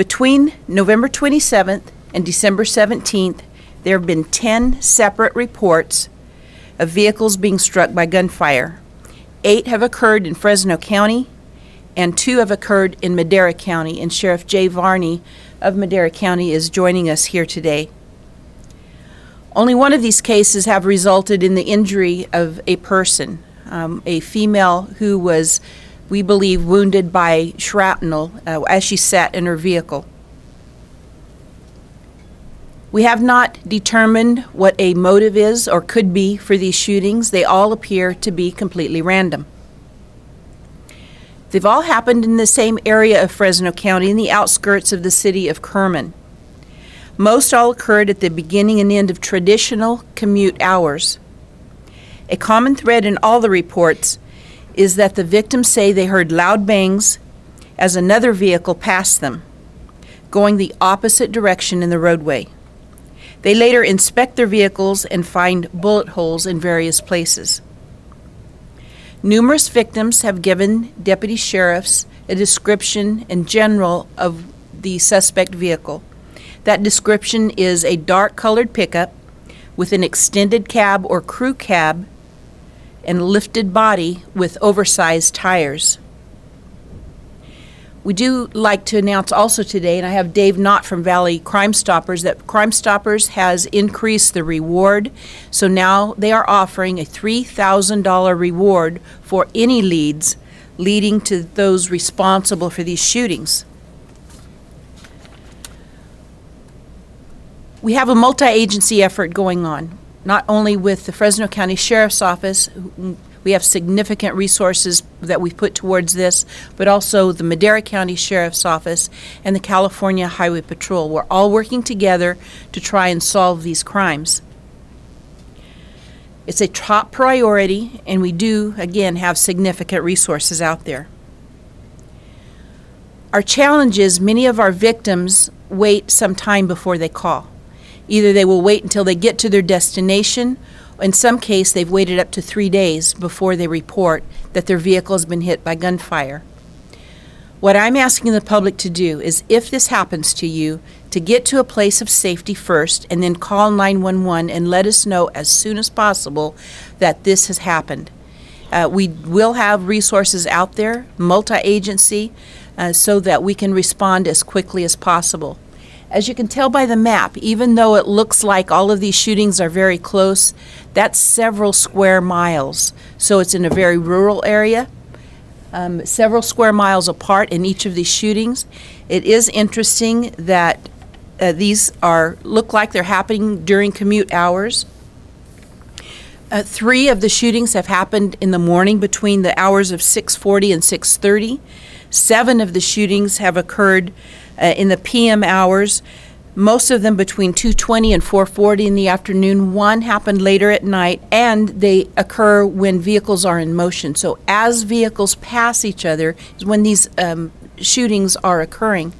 Between November 27th and December 17th, there have been 10 separate reports of vehicles being struck by gunfire. Eight have occurred in Fresno County, and two have occurred in Madera County. And Sheriff Jay Varney of Madera County is joining us here today. Only one of these cases have resulted in the injury of a person, um, a female who was, we believe, wounded by shrapnel uh, as she sat in her vehicle. We have not determined what a motive is or could be for these shootings. They all appear to be completely random. They've all happened in the same area of Fresno County in the outskirts of the city of Kerman. Most all occurred at the beginning and end of traditional commute hours. A common thread in all the reports is that the victims say they heard loud bangs as another vehicle passed them, going the opposite direction in the roadway. They later inspect their vehicles and find bullet holes in various places. Numerous victims have given deputy sheriffs a description in general of the suspect vehicle. That description is a dark colored pickup with an extended cab or crew cab and lifted body with oversized tires. We do like to announce also today, and I have Dave Knott from Valley Crime Stoppers, that Crime Stoppers has increased the reward. So now they are offering a $3,000 reward for any leads leading to those responsible for these shootings. We have a multi agency effort going on, not only with the Fresno County Sheriff's Office, we have significant resources that we've put towards this, but also the Madera County Sheriff's Office and the California Highway Patrol. We're all working together to try and solve these crimes. It's a top priority, and we do, again, have significant resources out there. Our challenge is many of our victims wait some time before they call. Either they will wait until they get to their destination in some case, they've waited up to three days before they report that their vehicle has been hit by gunfire. What I'm asking the public to do is if this happens to you, to get to a place of safety first and then call 911 and let us know as soon as possible that this has happened. Uh, we will have resources out there, multi agency, uh, so that we can respond as quickly as possible. As you can tell by the map, even though it looks like all of these shootings are very close, that's several square miles. So it's in a very rural area, um, several square miles apart in each of these shootings. It is interesting that uh, these are look like they're happening during commute hours. Uh, three of the shootings have happened in the morning between the hours of 6:40 and 6:30. Seven of the shootings have occurred uh, in the PM hours, most of them between 2:20 and 4:40 in the afternoon. One happened later at night, and they occur when vehicles are in motion. So as vehicles pass each other is when these um, shootings are occurring.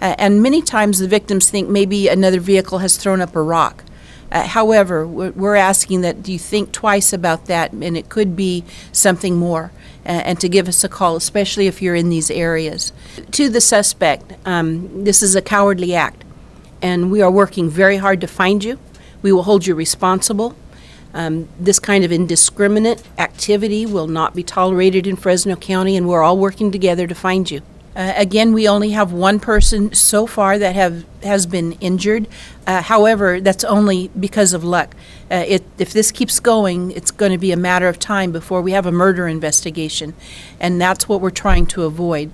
Uh, and many times the victims think maybe another vehicle has thrown up a rock. Uh, however, we're asking that you think twice about that, and it could be something more, uh, and to give us a call, especially if you're in these areas. To the suspect, um, this is a cowardly act, and we are working very hard to find you. We will hold you responsible. Um, this kind of indiscriminate activity will not be tolerated in Fresno County, and we're all working together to find you. Uh, again, we only have one person so far that have has been injured. Uh, however, that's only because of luck. Uh, it, if this keeps going, it's going to be a matter of time before we have a murder investigation, and that's what we're trying to avoid.